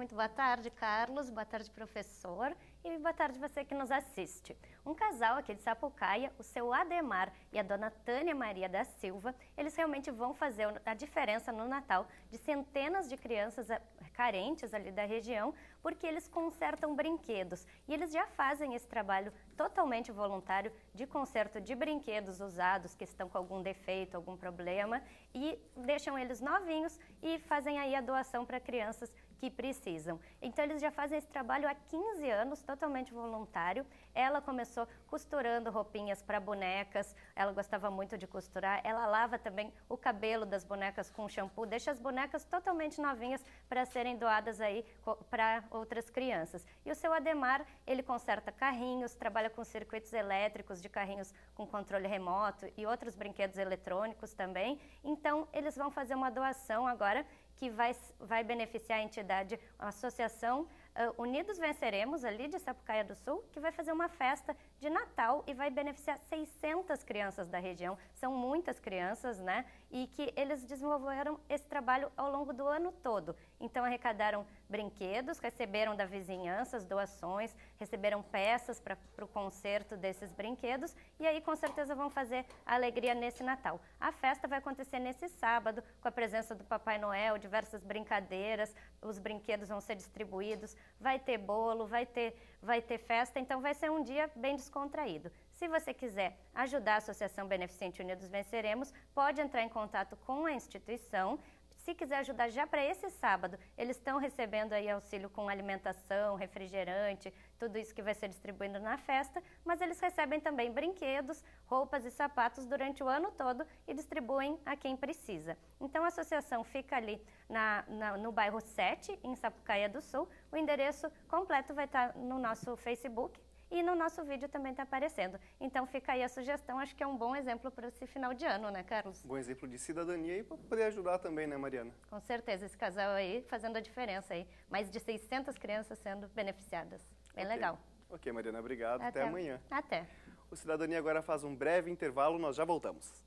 Muito boa tarde, Carlos. Boa tarde, professor. E boa tarde você que nos assiste. Um casal aqui de Sapucaia, o seu Ademar e a dona Tânia Maria da Silva, eles realmente vão fazer a diferença no Natal de centenas de crianças eh, carentes ali da região, porque eles consertam brinquedos. E eles já fazem esse trabalho totalmente voluntário de conserto de brinquedos usados que estão com algum defeito, algum problema, e deixam eles novinhos e fazem aí a doação para crianças que precisam. Então eles já fazem esse trabalho há 15 anos, totalmente voluntário. Ela começou costurando roupinhas para bonecas, ela gostava muito de costurar. Ela lava também o cabelo das bonecas com shampoo, deixa as bonecas totalmente novinhas para serem doadas aí para outras crianças. E o seu Ademar, ele conserta carrinhos, trabalha com circuitos elétricos de carrinhos com controle remoto e outros brinquedos eletrônicos também. Então eles vão fazer uma doação agora que vai, vai beneficiar a entidade, a associação uh, Unidos Venceremos, ali de Sapucaia do Sul, que vai fazer uma festa de Natal e vai beneficiar 600 crianças da região. São muitas crianças, né? E que eles desenvolveram esse trabalho ao longo do ano todo. Então, arrecadaram brinquedos, receberam da vizinhança as doações, receberam peças para o conserto desses brinquedos e aí, com certeza, vão fazer a alegria nesse Natal. A festa vai acontecer nesse sábado, com a presença do Papai Noel, diversas brincadeiras, os brinquedos vão ser distribuídos, vai ter bolo, vai ter, vai ter festa, então vai ser um dia bem descontraído. Se você quiser ajudar a Associação Beneficente Unidos Venceremos, pode entrar em contato com a instituição. Se quiser ajudar já para esse sábado, eles estão recebendo aí auxílio com alimentação, refrigerante, tudo isso que vai ser distribuído na festa, mas eles recebem também brinquedos, roupas e sapatos durante o ano todo e distribuem a quem precisa. Então a associação fica ali na, na, no bairro 7, em Sapucaia do Sul. O endereço completo vai estar no nosso Facebook e no nosso vídeo também está aparecendo. Então fica aí a sugestão, acho que é um bom exemplo para esse final de ano, né, Carlos? Bom exemplo de cidadania e para poder ajudar também, né, Mariana? Com certeza, esse casal aí fazendo a diferença aí. Mais de 600 crianças sendo beneficiadas. Bem okay. legal. Ok, Mariana, obrigado. Até, Até amanhã. Até. O Cidadania agora faz um breve intervalo, nós já voltamos.